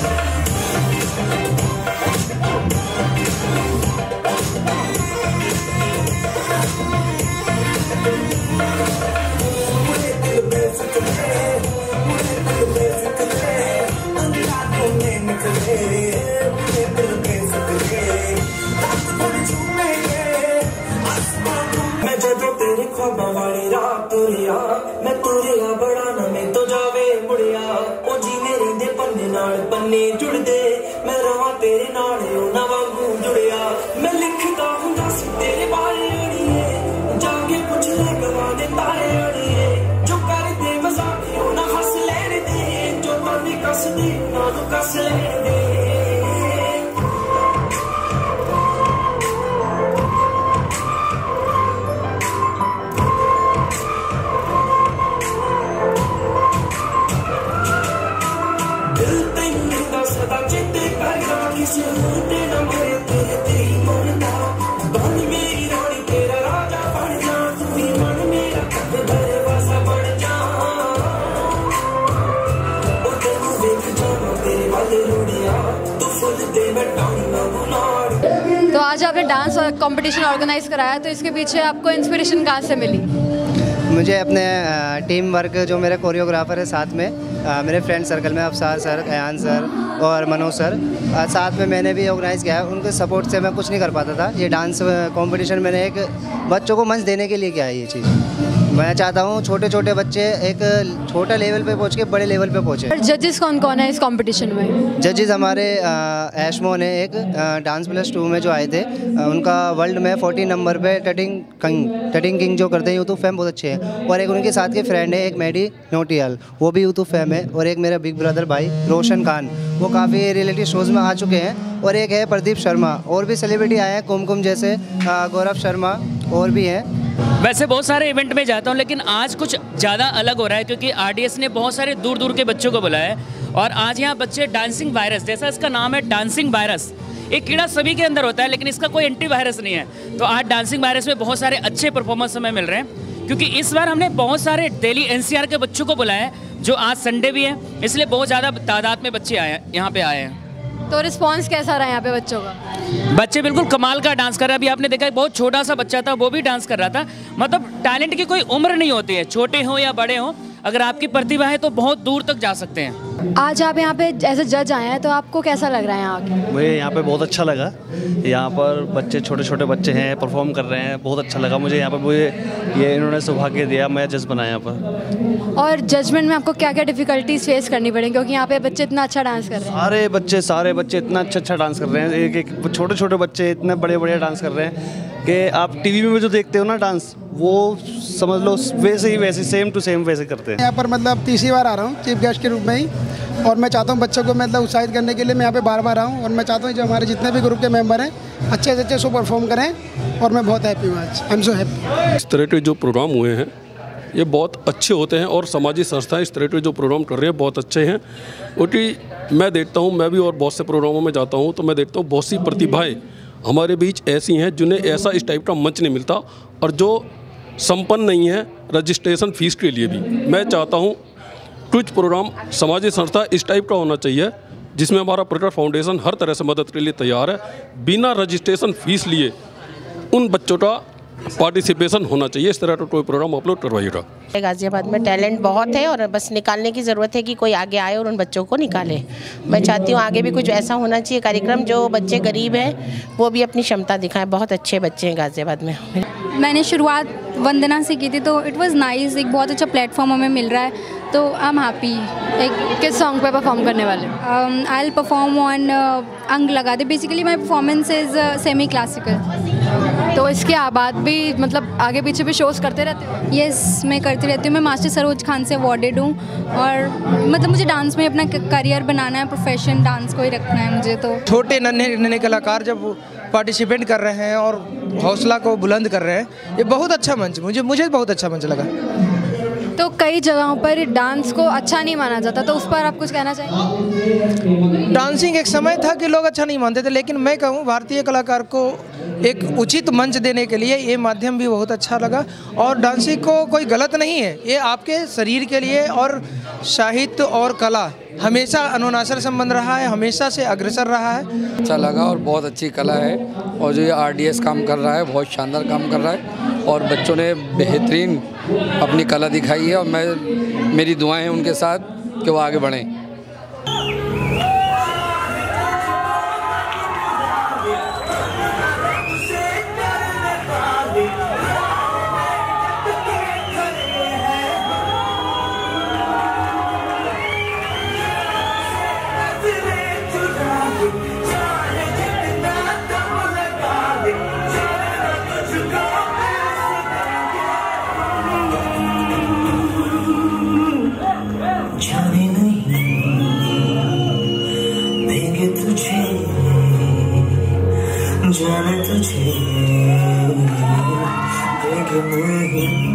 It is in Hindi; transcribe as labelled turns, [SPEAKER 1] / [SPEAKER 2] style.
[SPEAKER 1] Yes. तो आज आपने डांस कंपटीशन ऑर्गेनाइज कराया तो इसके पीछे आपको इंस्पिरेशन कहाँ से मिली?
[SPEAKER 2] मुझे अपने टीम वर्क जो मेरे कोरियोग्राफर है साथ में मेरे फ्रेंड सर्कल में, अफसार सर अयान सर और मनोज सर साथ में मैंने भी ऑर्गेनाइज़ किया है। उनके सपोर्ट से मैं कुछ नहीं कर पाता था। ये डांस कंपटीशन मैंने एक बच्चों को मंच देने के लिए किया है ये चीज़। मैं चाहता हूँ छोटे छोटे बच्चे एक छोटे लेवल पे पहुँच के बड़े लेवल पे पहुँचे।
[SPEAKER 1] जजेस कौन कौन है इस कंपटीशन में?
[SPEAKER 2] जजेस हमारे ऐशमोन ने एक डांस प्लस टू में जो आए थे उनका वर्ल्ड में फोर्टीन नंबर पे टटिंग किंग टटिंग किंग जो करते हैं यूट्यूब फैम बहुत अच्छे हैं। और एक उनके साथ के फ्रेंड है एक मेडी नोटियाल वो भी यूट्यूब फैम है और एक मेरा बिग ब्रदर भाई रोशन खान वो काफ़ी रियलिटी शोज़ में आ चुके हैं। और एक है प्रदीप शर्मा और भी सेलिब्रिटी आए हैं कुमकुम जैसे गौरव शर्मा और भी हैं।
[SPEAKER 3] वैसे बहुत सारे इवेंट में जाता हूँ, लेकिन आज कुछ ज़्यादा अलग हो रहा है, क्योंकि आरडीएस ने बहुत सारे दूर दूर के बच्चों को बुलाया है और आज यहाँ बच्चे डांसिंग वायरस जैसा इसका नाम है डांसिंग वायरस एक कीड़ा सभी के अंदर होता है, लेकिन इसका कोई एंटी वायरस नहीं है। तो आज डांसिंग वायरस में बहुत सारे अच्छे परफॉर्मेंस हमें मिल रहे हैं, क्योंकि इस बार हमने बहुत सारे दिल्ली एनसीआर के बच्चों को बुलाया है, जो आज संडे भी है, इसलिए बहुत ज़्यादा तादाद में बच्चे आए यहाँ पे आए हैं।
[SPEAKER 1] तो रिस्पांस कैसा रहा यहाँ पे बच्चों का?
[SPEAKER 3] बच्चे बिल्कुल कमाल का डांस कर रहे हैं। अभी आपने देखा बहुत छोटा सा बच्चा था, वो भी डांस कर रहा था। मतलब टैलेंट की कोई उम्र नहीं होती है, छोटे हो या बड़े हो, अगर आपकी प्रतिभा है तो बहुत दूर तक जा सकते हैं।
[SPEAKER 1] आज आप यहाँ पे एज ए जज आए हैं तो आपको कैसा लग रहा है यहाँ
[SPEAKER 4] मुझे यहाँ पे बहुत अच्छा लगा। यहाँ पर बच्चे छोटे छोटे बच्चे हैं परफॉर्म कर रहे हैं बहुत अच्छा लगा मुझे। यहाँ पर मुझे ये इन्होंने सौभाग्य दिया मैं जज बनाया यहाँ पर।
[SPEAKER 1] और जजमेंट में आपको क्या क्या डिफिकल्टीज फेस करनी पड़ेगी? क्योंकि यहाँ पे बच्चे इतना अच्छा डांस कर रहे हैं।
[SPEAKER 4] सारे बच्चे सारे बच्चे इतना अच्छा अच्छा डांस कर रहे हैं। एक एक छोटे छोटे बच्चे इतने बड़े बड़े डांस कर रहे हैं कि आप टीवी में जो देखते हो ना डांस वो समझ लो वैसे ही वैसे सेम टू सेम वैसे करते हैं।
[SPEAKER 5] यहाँ पर मतलब तीसरी बार आ रहा हूँ चीफ गेस्ट के रूप में ही। और मैं चाहता हूँ बच्चों को मतलब उत्साहित करने के लिए मैं यहाँ पे बार बार आऊँ। और मैं चाहता हूँ जो हमारे जितने भी ग्रुप के मेंबर हैं अच्छे से अच्छे शो परफॉर्म करें। और मैं बहुत हैप्पी हूँ आज। आई एम सो हैप्पी
[SPEAKER 6] इस तरह के जो प्रोग्राम हुए हैं ये बहुत अच्छे होते हैं और समाजी संस्थाएँ इस तरह के जो प्रोग्राम कर रहे हैं बहुत अच्छे हैं। क्योंकि मैं देखता हूँ मैं भी और बहुत से प्रोग्रामों में जाता हूँ तो मैं देखता हूँ बहुत सी प्रतिभाएँ हमारे बीच ऐसी हैं जिन्हें ऐसा इस टाइप का मंच नहीं मिलता। और जो संपन्न नहीं है रजिस्ट्रेशन फ़ीस के लिए भी। मैं चाहता हूँ कुछ प्रोग्राम समाजी संस्था इस टाइप का होना चाहिए, जिसमें हमारा प्रकट फाउंडेशन हर तरह से मदद के लिए तैयार है। बिना रजिस्ट्रेशन फ़ीस लिए उन बच्चों का पार्टिसिपेशन होना चाहिए। इस तरह का कोई प्रोग्राम अपलोड करवाइएगा।
[SPEAKER 7] गाज़ियाबाद में टैलेंट बहुत है और बस निकालने की ज़रूरत है कि कोई आगे आए और उन बच्चों को निकाले। मैं चाहती हूँ आगे भी कुछ ऐसा होना चाहिए। कार्यक्रम जो बच्चे गरीब हैं वो भी अपनी क्षमता दिखाएँ। बहुत अच्छे बच्चे हैं गाज़ियाबाद में।
[SPEAKER 8] मैंने शुरुआत वंदना से की थी तो इट वॉज़ नाइस एक बहुत अच्छा प्लेटफॉर्म हमें मिल रहा है। तो आई एम हैप्पी
[SPEAKER 1] एक किस सॉन्ग पे परफॉर्म करने वाले
[SPEAKER 8] आई विल परफॉर्म ऑन अंग लगा दे basically my performance is semi classical
[SPEAKER 1] तो इसके बाद भी मतलब आगे पीछे भी शोज़ करते रहते हो?
[SPEAKER 8] यस yes, मैं करती रहती हूँ। मैं मास्टर सरोज खान से अवॉर्डेड हूँ। और मतलब मुझे डांस में अपना करियर बनाना है प्रोफेशन डांस को ही रखना है मुझे तो।
[SPEAKER 5] छोटे नन्हे नन्हे कलाकार जब पार्टिसिपेट कर रहे हैं और हौसला को बुलंद कर रहे हैं ये बहुत अच्छा मंच मुझे मुझे बहुत अच्छा मंच लगा।
[SPEAKER 1] तो कई जगहों पर डांस को अच्छा नहीं माना जाता तो उस पर आप कुछ कहना चाहेंगे?
[SPEAKER 5] डांसिंग एक समय था कि लोग अच्छा नहीं मानते थे, लेकिन मैं कहूँ, भारतीय कलाकार को एक उचित मंच देने के लिए ये माध्यम भी बहुत अच्छा लगा। और डांसिंग को कोई गलत नहीं है, ये आपके शरीर के लिए और साहित्य और कला हमेशा अनुनासर संबंध रहा है, हमेशा से अग्रसर रहा है।
[SPEAKER 9] अच्छा लगा और बहुत अच्छी कला है और जो ये आरडीएस काम कर रहा है, बहुत शानदार काम कर रहा है और बच्चों ने बेहतरीन अपनी कला दिखाई है और मैं, मेरी दुआएँ हैं उनके साथ कि वो आगे बढ़ें।
[SPEAKER 10] like a movie